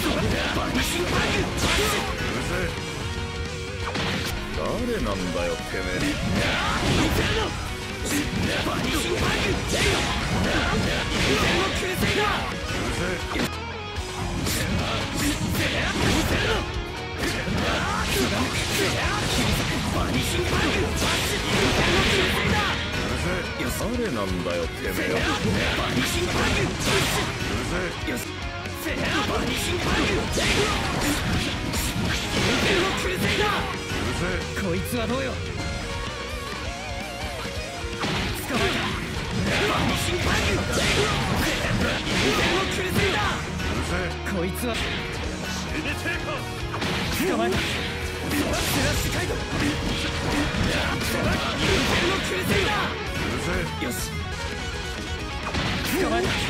誰なんだよてめえバニシンパグうぜ誰なんだよてめえバニシンパグうぜよこいつはどうよ捕まえたこいつは捕まえたスラッシュカイドよし。捕まえたバニシングバッシュよし捕まえた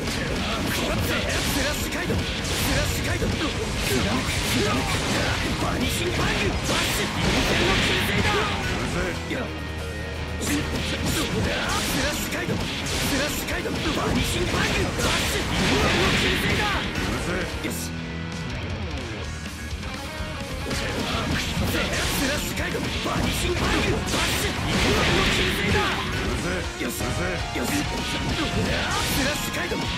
バニシングバッグバッシュ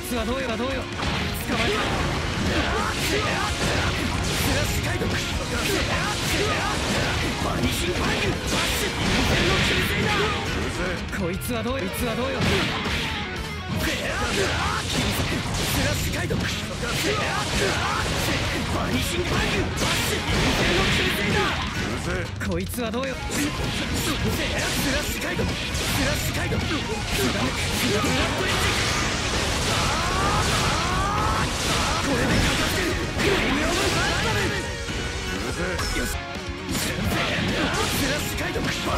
つはどうよどうよ捕まえたスラッシュカイドバニシングバッグバッシュこいつはどうよこいつはどうよスラッシュカイドバニシングバッグバッシュこいつはどうよスラッシュカイドスラッシュカイドブラッドエッジこ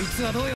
いつはどうよ